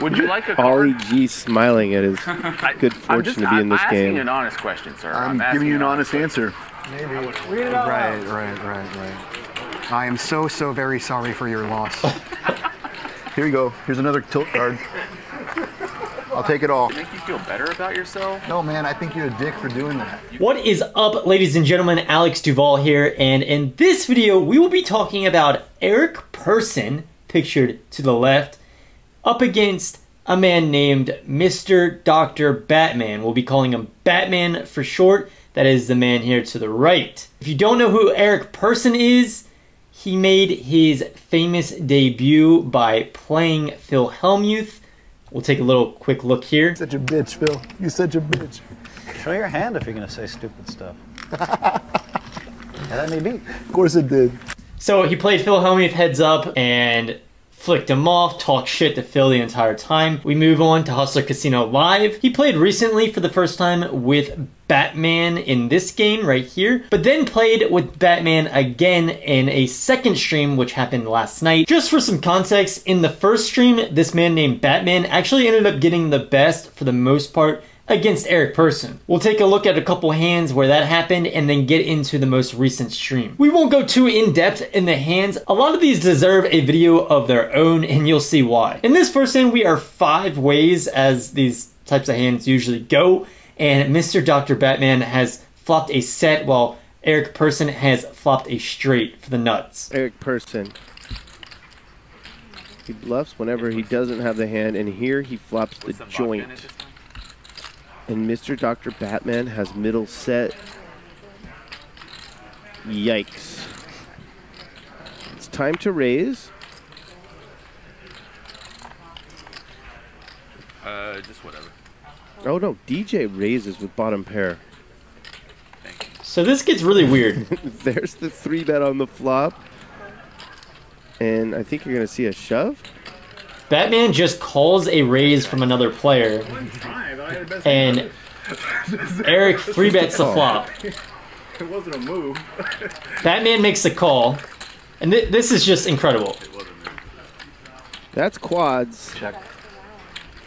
Would you like a Ollie card? G smiling at his good fortune just, to be in I'm this asking game. you an honest question, sir. I'm asking giving you an an honest answer. Maybe. Right, right, right, right. I am so, so very sorry for your loss. Here you go. Here's another tilt card. I'll take it all. Make you feel better about yourself? No, man, I think you're a dick for doing that. What is up, ladies and gentlemen? Alex Duvall here, and in this video, we will be talking about Eric Persson, pictured to the left, up against a man named Mr. Dr. Batman. We'll be calling him Batman for short. That is the man here to the right. If you don't know who Eric Persson is, he made his famous debut by playing Phil Hellmuth. We'll take a little quick look here. Such a bitch, Phil. You're such a bitch. Show your hand if you're gonna say stupid stuff. yeah, that may be. Of course it did. So he played Phil Hellmuth heads up and flicked him off, talked shit to Phil the entire time. We move on to Hustler Casino Live. He played recently for the first time with Batman in this game right here, but then played with Batman again in a second stream which happened last night. Just for some context, in the first stream, this man named Batman actually ended up getting the best for the most part against Eric Persson. We'll take a look at a couple hands where that happened and then get into the most recent stream. We won't go too in depth in the hands. A lot of these deserve a video of their own and you'll see why. In this first hand, we are five ways as these types of hands usually go and Mr. Dr. Batman has flopped a set while Eric Persson has flopped a straight for the nuts. Eric Persson. He bluffs whenever he doesn't have the hand, and here he flops the With some vodka in joint. It this time? And Mr. Dr. Batman has middle set. Yikes. It's time to raise. Uh, just whatever. Oh no, DJ raises with bottom pair. So this gets really weird. There's the three bet on the flop. And I think you're going to see a shove. Batman just calls a raise from another player and Eric three bets the flop. It wasn't a move. Batman makes the call, and th- this is just incredible. That's quads. Check.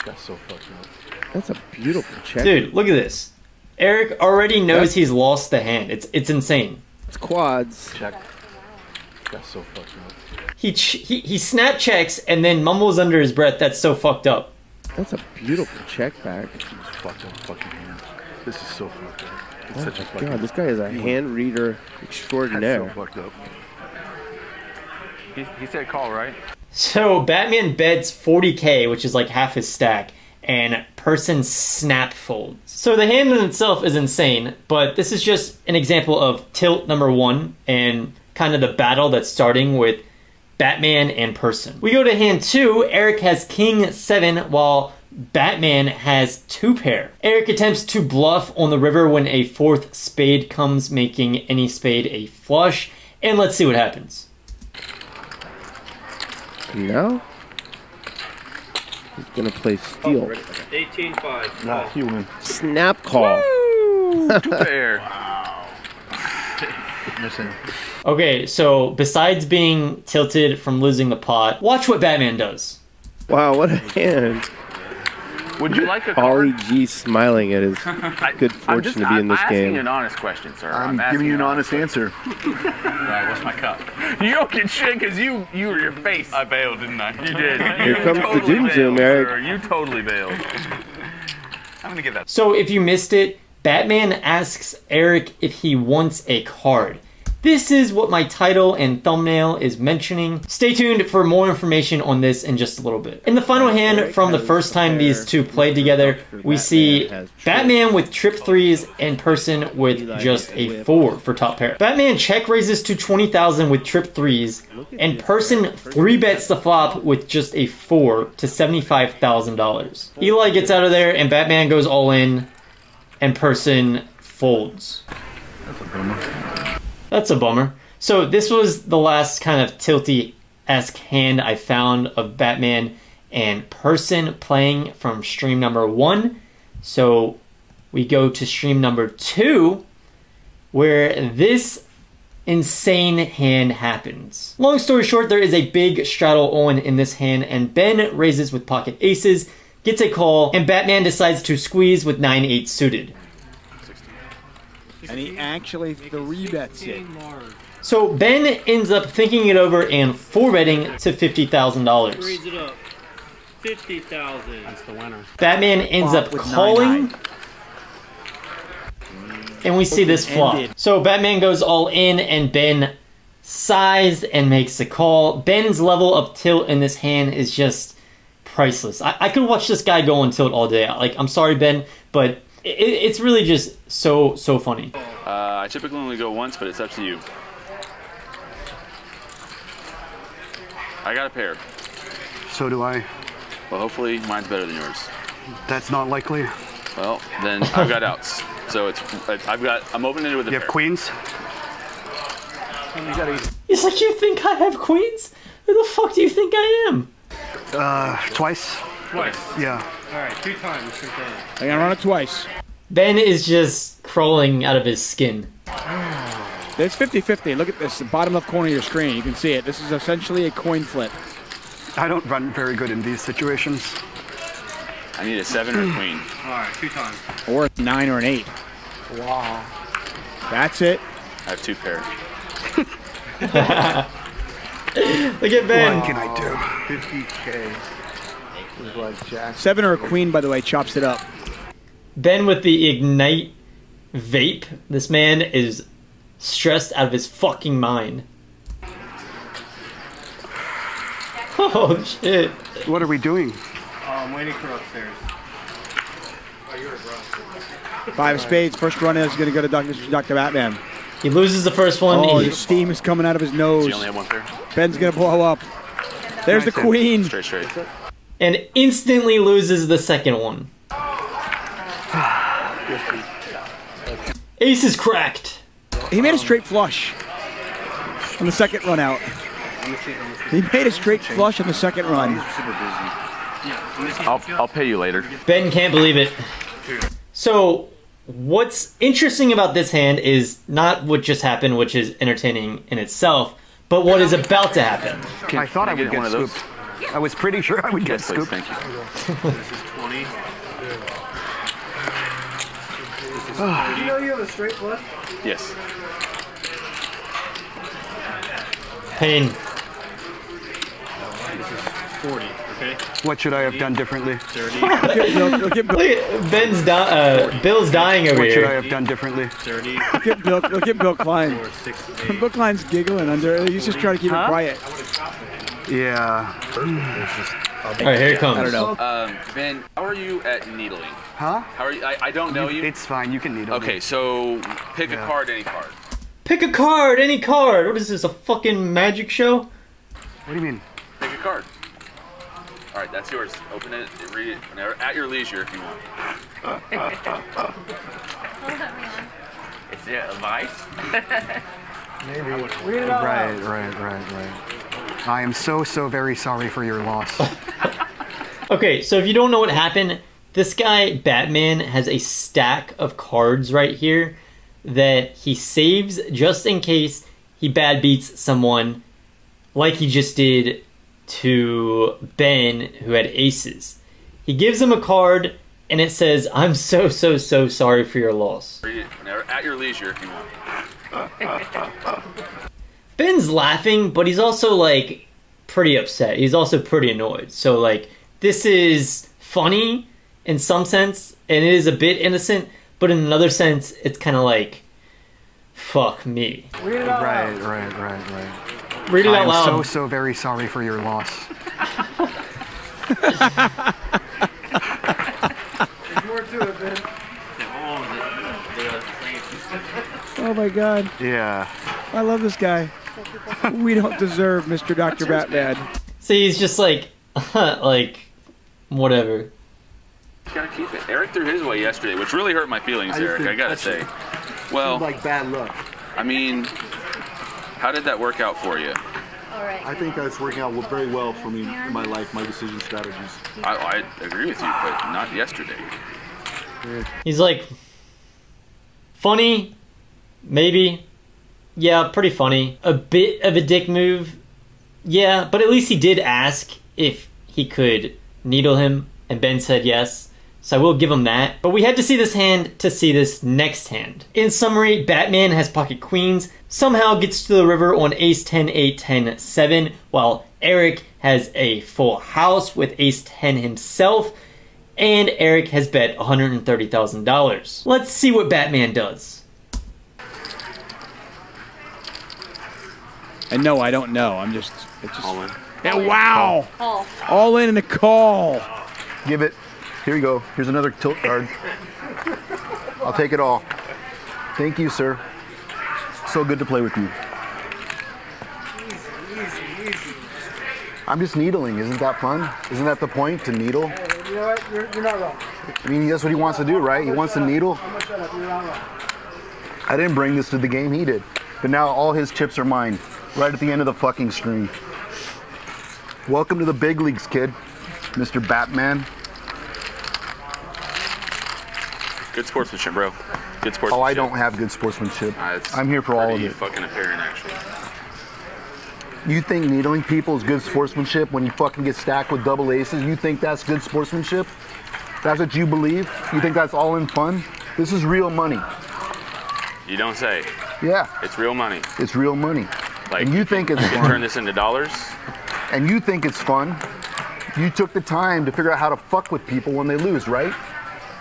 That's so fucked up. That's a beautiful check. Dude, look at this. Eric already knows he's lost the hand. It's it's insane. It's quads. Check. That's so fucked up. He ch- he he snap checks and then mumbles under his breath. That's so fucked up. That's a beautiful check back. This is fucking hand. This is so fucked up. It's Oh such a my fucking god, this guy is a hand reader That's so extraordinaire. fucked up. He, he said call, right? So Batman bets 40k, which is like half his stack, and Persson snap folds. So the hand in itself is insane, but this is just an example of tilt number one and kind of the battle that's starting with Batman and Persson. We go to hand two. Eric has king seven, while Batman has two pair. Eric attempts to bluff on the river when a fourth spade comes, making any spade a flush. And let's see what happens. No? He's gonna play steel. 18-5. Nah, you win. Snap call. Two pair. Missing. Okay, so besides being tilted from losing the pot, watch what Batman does. Wow, what a hand. Would you like a Ollie card? G smiling at his I- good I'm fortune just, to be in this I'm this asking game. you an honest question, sir. I'm asking giving you an an honest answer. Alright, what's my cup? You don't get shit because you, you were your face. I bailed, didn't I? You did. Here You comes the totally Zoom Zoom, Eric. sir. You totally bailed. I'm gonna give that. So if you missed it, Batman asks Eric if he wants a card. This is what my title and thumbnail is mentioning. Stay tuned for more information on this in just a little bit. In the final hand from the first time these two played together, we see Batman with trip threes and Persson with just a four for top pair. Batman check raises to 20,000 with trip threes and Persson three bets the flop with just a four to $75,000. Eli gets out of there and Batman goes all in and Persson folds. That's a bummer. That's a bummer. So this was the last kind of tilty esque hand I found of Batman and Persson playing from stream number one. So we go to stream number two, where this insane hand happens. Long story short, there is a big straddle on in this hand, and Ben raises with pocket aces, gets a call, and Batman decides to squeeze with 9 8 suited. And he actually three bets it. So Ben ends up thinking it over and four betting to $50,000. Raise it up. Fifty thousand. That's the winner. Batman ends Flop up calling. 9-9. And we see this flop. Ended. So Batman goes all in and Ben sighs and makes the call. Ben's level of tilt in this hand is just priceless. I, I could watch this guy go on tilt all day. Like, I'm sorry, Ben, but it, it's really just so, so funny. Uh, I typically only go once, but it's up to you. I got a pair. So do I. Well, hopefully mine's better than yours. That's not likely. Well, then I've got outs. So it's I've got I'm opening it with a You pair. have queens? He's like, You think I have queens? Who the fuck do you think I am? Uh, twice? Twice. Yeah. All right, two times. Same. I'm gonna run it twice. Ben is just crawling out of his skin. Ah. It's 50-50. Look at this, the bottom left corner of your screen. You can see it. This is essentially a coin flip. I don't run very good in these situations. I need a seven or a hmm. queen. All right, two times. Or a nine or an eight. Wow. That's it. I have two pairs. Look at Ben. What can I do? 50k. Is like Seven or a queen, by the way, chops it up. Ben with the Ignite vape. This man is stressed out of his fucking mind. Oh shit. What are we doing? Oh, I'm waiting for upstairs. Five of spades. First run is going to go to Dr. Dr. Batman. He loses the first one. Oh, He- the steam is coming out of his nose. you only have one? Ben's going to blow up. There's the queen. Straight, straight. And instantly loses the second one. Ace is cracked. He made a straight flush on the second run out. He made a straight flush on the second run. I'll I'll pay you later. Ben can't believe it. So, what's interesting about this hand is not what just happened, which is entertaining in itself, but what is about to happen. I thought I can would get get one of those? Scooped. I was pretty sure I would get Yes, please. scooped. Thank you. This is twenty. did you know you Yes. Pain. This is forty. Okay. What should I have done differently? Thirty. Look at, look at Bill. Look at Ben's di- uh, Bill's dying over What should I have done differently? Thirty. Look at Bill, look at Bill Klein. Four, six, eight. Bill Klein's giggling under. He's just trying to keep it quiet. Yeah. All right, here it comes. I don't know. Um, Ben, how are you at needling? Huh? How are you? I, I don't know you. It's fine. You can needle me. Okay, so pick a card, any card. Pick a card, any card. What is this, a fucking magic show? What do you mean? Pick a card. All right, that's yours. Open it, and read it whenever, at your leisure if you want. Is it advice? Right, right, right, right. I am so, so very sorry for your loss. Okay, so if you don't know what happened, this guy, Batman, has a stack of cards right here that he saves just in case he bad beats someone like he just did to Ben, who had aces. He gives him a card and it says, I'm so, so, so sorry for your loss. Read it whenever, at your leisure if you want. Ben's laughing, but he's also like pretty upset. He's also pretty annoyed. So like this is funny in some sense, and it is a bit innocent, but in another sense, it's kind of like fuck me. right, right, right, right. Read it I out am so, so very sorry for your loss. Oh my God. Yeah. I love this guy. We don't deserve Mr. Dr. yours, Batman. See, he's just like like whatever. You gotta keep it. Eric threw his way yesterday, which really hurt my feelings, Eric. I gotta say. Well, Like bad luck. I mean, how did that work out for you? I think that's working out very well for me in my life, my decision strategies. I, I agree with you, but not yesterday. He's like funny, maybe, yeah, pretty funny. A bit of a dick move, yeah, but at least he did ask if he could needle him, and Ben said yes. So I will give him that. But we had to see this hand to see this next hand. In summary, Batman has pocket queens, somehow gets to the river on ace 10, 8, 10, 7, while Eric has a full house with ace 10 himself, and Eric has bet $130,000. Let's see what Batman does. And no, I don't know. I'm just. It just All in. Yeah, wow. Call. All in and a call. Give it. Here you go. Here's another tilt card. I'll take it all. Thank you, sir. So good to play with you. I'm just needling. Isn't that fun? Isn't that the point, to needle? You know what? You're, you're not wrong. I mean, that's what he wants to do, right? He wants to needle. I'm gonna shut up. You're not wrong. I didn't bring this to the game, he did. But now all his chips are mine, right at the end of the fucking screen. Welcome to the big leagues, kid. Mr. Batman. Good sportsmanship, bro. Good sportsmanship. Oh, I don't have good sportsmanship. Uh, I'm here for all of it. fucking apparent, actually. You think needling people is good sportsmanship when you fucking get stacked with double aces? You think that's good sportsmanship? That's what you believe? You think that's all in fun? This is real money. You don't say. Yeah, It's real money. it's real money. Like and you think it's you can turn this into dollars. And you think it's fun. You took the time to figure out how to fuck with people when they lose, right?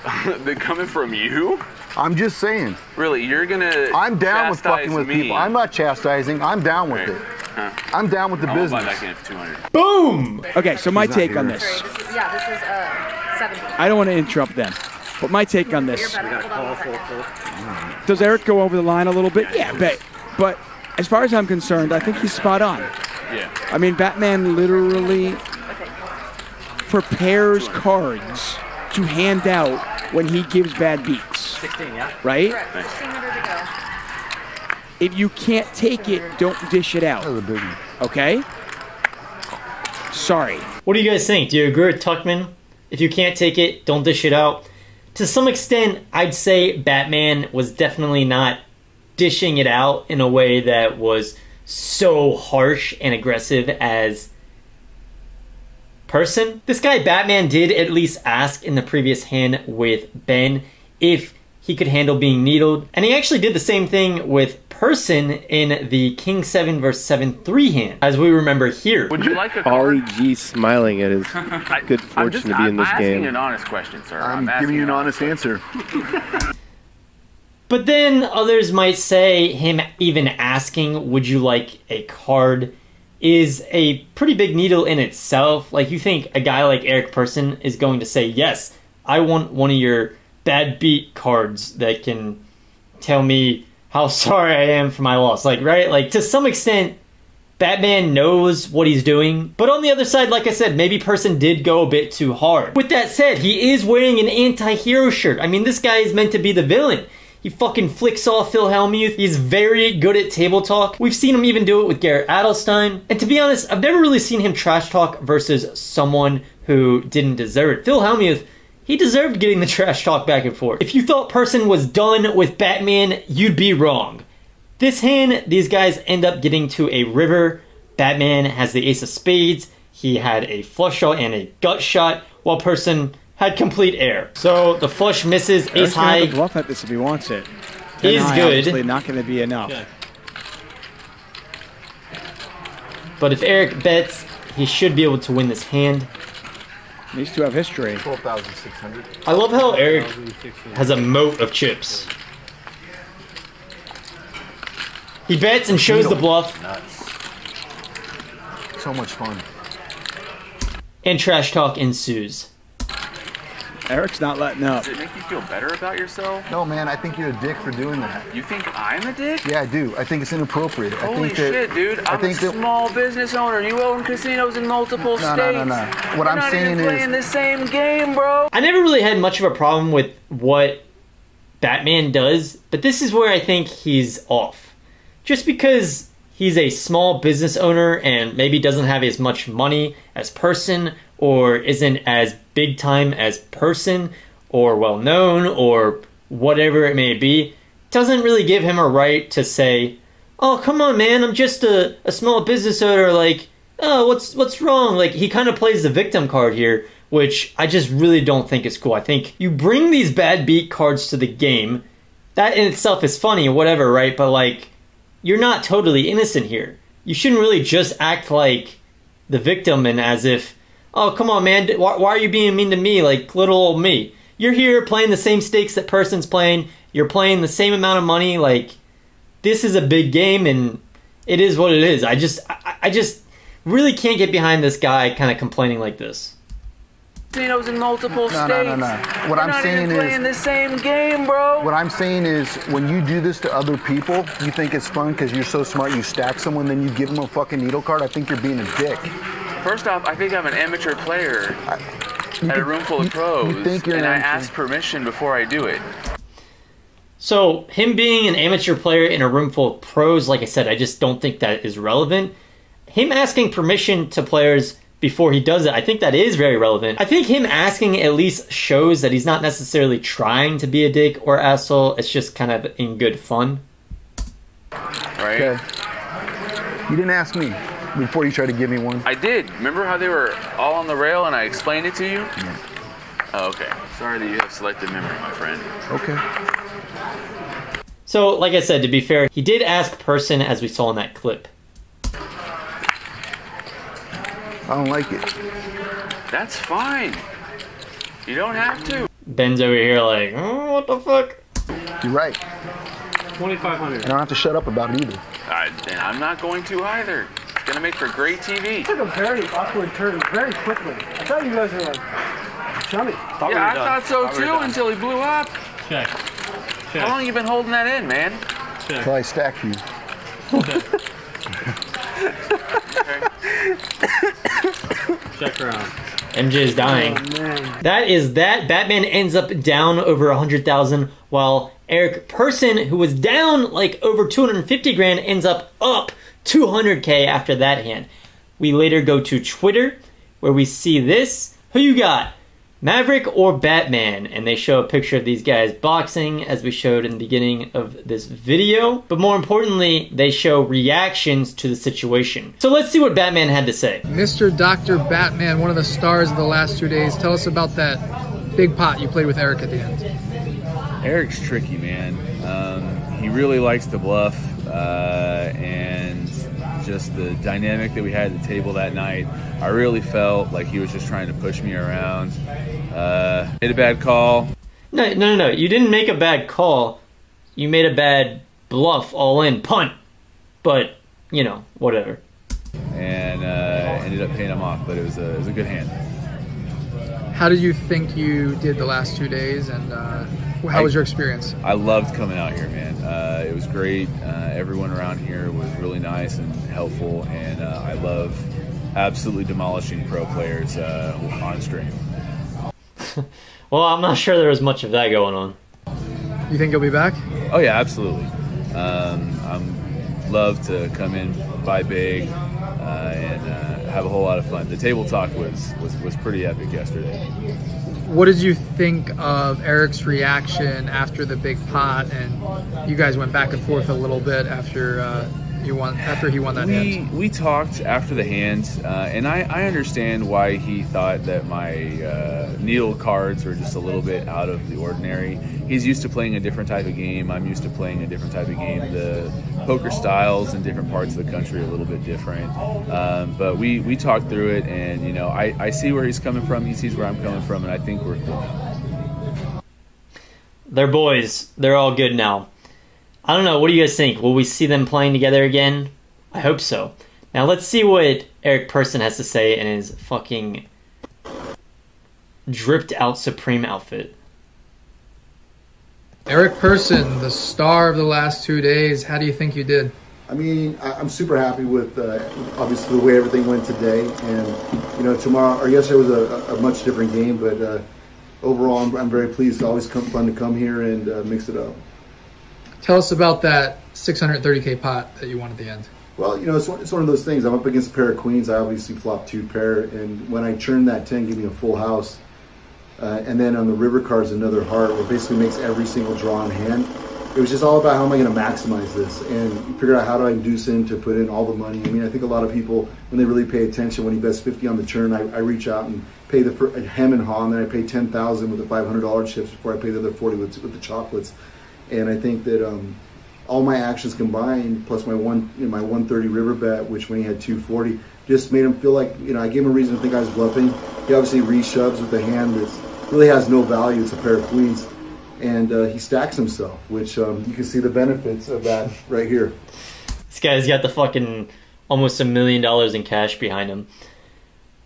They're coming from you. I'm just saying. Really, you're gonna. I'm down with fucking with me. people. I'm not chastising. I'm down with Right. it. Huh. I'm down with the I'll buy business. back in for 200. Boom! Okay, so my He's take on here. this. Sorry, this is, yeah, this is uh, 70. I don't want to interrupt them, but my take on this. better. Hold on one second. Does Eric go over the line a little bit? Yeah, but but as far as I'm concerned, I think he's spot on. Yeah. I mean, Batman literally prepares cards to hand out when he gives bad beats, 16, yeah? right? Correct. 1600. If you can't take it, don't dish it out, That was a big one. okay? Sorry. What do you guys think? Do you agree with Tuckman? If you can't take it, don't dish it out. To some extent, I'd say Batman was definitely not dishing it out in a way that was so harsh and aggressive as Persson. This guy Batman did at least ask in the previous hand with Ben if he could handle being needled, and he actually did the same thing with Persson in the King 7 verse 7 3 hand, as we remember here. Would you like a Ollie card? G smiling at his good fortune just, to be in this I'm this asking an honest question, sir. I'm, asking giving you an an honest answer. But then others might say him even asking, would you like a card, is a pretty big needle in itself. Like, you think a guy like Eric Persson is going to say, yes, I want one of your bad beat cards that can tell me how sorry I am for my loss. Like, right? Like, to some extent, Batman knows what he's doing. But on the other side, like I said, maybe Persson did go a bit too hard. With that said, he is wearing an anti-hero shirt. I mean, this guy is meant to be the villain. He fucking flicks off Phil Hellmuth. He's very good at table talk. We've seen him even do it with Garrett Adelstein. And to be honest, I've never really seen him trash talk versus someone who didn't deserve it. Phil Hellmuth, he deserved getting the trash talk back and forth. If you thought Persson was done with Batman, you'd be wrong. This hand, these guys end up getting to a river. Batman has the ace of spades. He had a flush shot and a gut shot, while Persson had complete air. So the flush misses, ace Eric's gonna have high. bluff at this if he wants it. Is Ten high, good. Obviously, not going to be enough. Okay. But if Eric bets, he should be able to win this hand. These two have history. 12,600. I love how Eric has a moat of chips. He bets and shows the bluff, So much fun. and trash talk ensues. Eric's not letting up. Does it make you feel better about yourself? No, man, I think you're a dick for doing that. You think I'm a dick? Yeah, I do. I think it's inappropriate. I Holy think that, shit, dude! I I'm think a that- small business owner. You own casinos in multiple No, no, states. no, no. What We're I'm not saying even is- playing the same game, bro. I never really had much of a problem with what Batman does, but this is where I think he's off. Just because he's a small business owner and maybe doesn't have as much money as Persson or isn't as big time as Persson or well known or whatever it may be, doesn't really give him a right to say, "Oh, come on, man, I'm just a, a small business owner. Like, oh, what's what's wrong?" Like he kind of plays the victim card here, which I just really don't think is cool. I think you bring these bad beat cards to the game. That in itself is funny whatever, right? But like, you're not totally innocent here. You shouldn't really just act like the victim and as if, oh, come on, man, why, why are you being mean to me? Like little old me. You're here playing the same stakes that Persson's playing. You're playing the same amount of money. Like, this is a big game and it is what it is. I just, I, I just really can't get behind this guy kind of complaining like this. casinos in multiple No, states. no, no, no. What We're I'm not saying even playing is- the same game, bro. What I'm saying is, when you do this to other people, you think it's fun because you're so smart. You stack someone, then you give them a fucking needle card. I think you're being a dick. First off, I think I'm an amateur player at a room full of pros, think you're and an I ask permission before I do it. So, him being an amateur player in a room full of pros, like I said, I just don't think that is relevant. Him asking permission to players before he does it, I think that is very relevant. I think him asking at least shows that he's not necessarily trying to be a dick or asshole. It's just kind of in good fun. Right? Okay. You didn't ask me before you tried to give me one. I did. Remember how they were all on the rail and I explained it to you? Oh, okay. Sorry that you have selective memory, my friend. Okay. So, like I said, to be fair, he did ask Persson as we saw in that clip. I don't like it. That's fine. You don't have to. Ben's over here like, oh, what the fuck? You're right. 2500 I don't have to shut up about it either. I, and I'm not going to either. It's gonna make for great TV. It took a very awkward turn very quickly. I thought you guys were like chummy. yeah, I thought so too until he blew up. Check. How long you been holding that in, man? Until I stack you. Check around. MJ is dying. Oh, that is that. Batman ends up down over a hundred thousand, while Eric Persson, who was down like over two hundred and fifty grand, ends up up two hundred k after that hand. We later go to Twitter, where we see this. Who you got? Maverick or Batman? And they show a picture of these guys boxing, as we showed in the beginning of this video. But more importantly, they show reactions to the situation. So let's see what Batman had to say. Mr. Dr. Batman, one of the stars of the last two days. Tell us about that big pot you played with Eric at the end. Eric's tricky, man. Um, he really likes to bluff, uh, and just the dynamic that we had at the table that night, I really felt like he was just trying to push me around. Uh, made a bad call. No, no, no, no. You didn't make a bad call. You made a bad bluff, all in punt. But you know, whatever. and uh, ended up paying him off. But it was a, it was a good hand. How did you think you did the last two days, and uh, how was your experience? I loved coming out here, man. Uh, it was great. Uh, everyone around here was really nice and helpful, and uh, I love absolutely demolishing pro players uh, on stream. Well, I'm not sure there was much of that going on. You think you'll be back? Oh yeah, absolutely. Um, I'm love to come in, buy big, uh, and uh, have a whole lot of fun. The table talk was was, was pretty epic yesterday. What did you think of Eric's reaction after the big pot, and you guys went back and forth a little bit after uh, you won after he won that we, hand? We talked after the hand, uh, and I, I understand why he thought that my uh, needle cards were just a little bit out of the ordinary. He's used to playing a different type of game. I'm used to playing a different type of game. The poker styles in different parts of the country are a little bit different. Um, but we, we talked through it, and you know I, I see where he's coming from. He sees where I'm coming from, and I think we're cool. They're boys. They're all good now. I don't know. What do you guys think? Will we see them playing together again? I hope so. Now let's see what Eric Persson has to say in his fucking dripped out Supreme outfit. Eric Persson, the star of the last two days. How do you think you did? I mean, I- I'm super happy with uh, obviously the way everything went today, and you know, tomorrow or yesterday was a, a much different game, but uh, overall, I'm, I'm very pleased. It's always come, fun to come here and uh, mix it up. Tell us about that 630k pot that you won at the end. Well, you know, it's one, it's one of those things. I'm up against a pair of queens. I obviously flopped two pair, and when I churned that ten, give me a full house, uh, and then on the river cards another heart, what basically makes every single draw in hand. it was just all about how am I going to maximize this and figure out how do I induce him to put in all the money. I mean, I think a lot of people, when they really pay attention, when he bets 50 on the turn, I, I reach out and pay the fir- hem and haw, and then I pay 10,000 with the $500 chips before I pay the other 40 with, with the chocolates. And I think that um, all my actions combined, plus my one, you know, my 130 river bet, which when he had 240, just made him feel like, you know, I gave him a reason to think I was bluffing. He obviously reshoves with a hand that really has no value. It's a pair of queens and uh, he stacks himself, which um, you can see the benefits of that right here. This guy's got the fucking almost a million dollars in cash behind him.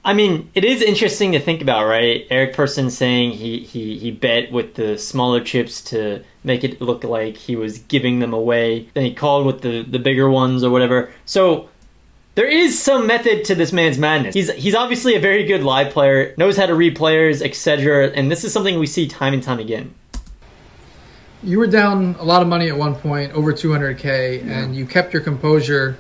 I mean, it is interesting to think about, right? Eric Persson saying he, he, he bet with the smaller chips to make it look like he was giving them away. Then he called with the, the bigger ones or whatever. So there is some method to this man's madness. He's he's obviously a very good live player, knows how to read players, etc. And this is something we see time and time again. You were down a lot of money at one point, over 200k, Yeah. and you kept your composure.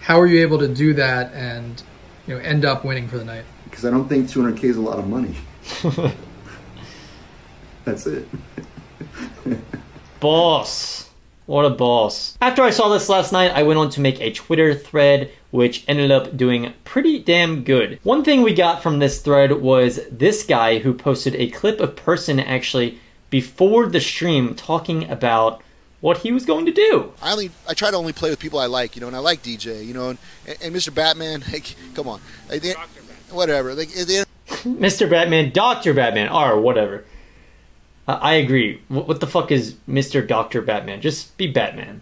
How were you able to do that and you know end up winning for the night? Because I don't think 200K is a lot of money. That's it. Boss. What a boss. After I saw this last night, I went on to make a Twitter thread, which ended up doing pretty damn good. One thing we got from this thread was this guy who posted a clip of Persson actually before the stream talking about what he was going to do. I only I try to only play with people I like, you know, and I like DJ, you know, and, and Mr. Batman, like, come on, Like, the- whatever. Like, at the Mr. Batman, Dr. Batman, or whatever. Uh, I agree. What, what the fuck is Mr. Dr. Batman? Just be Batman.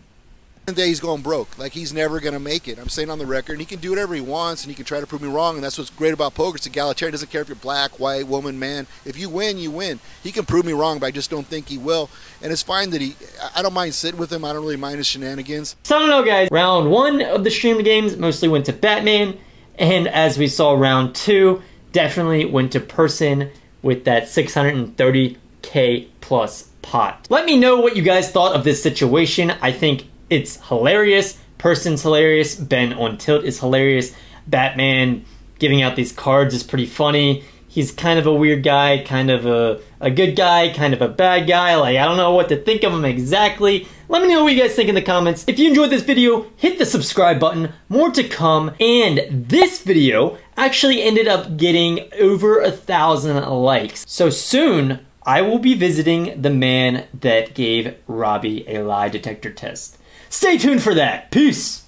The day, he's going broke. Like, he's never gonna make it. I'm saying on the record, and he can do whatever he wants, and he can try to prove me wrong, and that's what's great about poker. It's egalitarian. Doesn't care if you're black, white, woman, man. If you win, you win. He can prove me wrong, but I just don't think he will. And it's fine that he. I- don't mind sitting with him. I don't really mind his shenanigans. So I don't know, guys. Round one of the streamed games mostly went to Batman, and as we saw, round two definitely went to Persson with that 630k plus pot. Let me know what you guys thought of this situation. I think it's hilarious. Persson's hilarious. Ben on tilt is hilarious. Batman giving out these cards is pretty funny. He's kind of a weird guy, kind of a, a good guy, kind of a bad guy. Like, I don't know what to think of him exactly. Let me know what you guys think in the comments. If you enjoyed this video, hit the subscribe button. More to come. And this video actually ended up getting over a thousand likes. So soon, I will be visiting the man that gave Robbie a lie detector test. Stay tuned for that. Peace.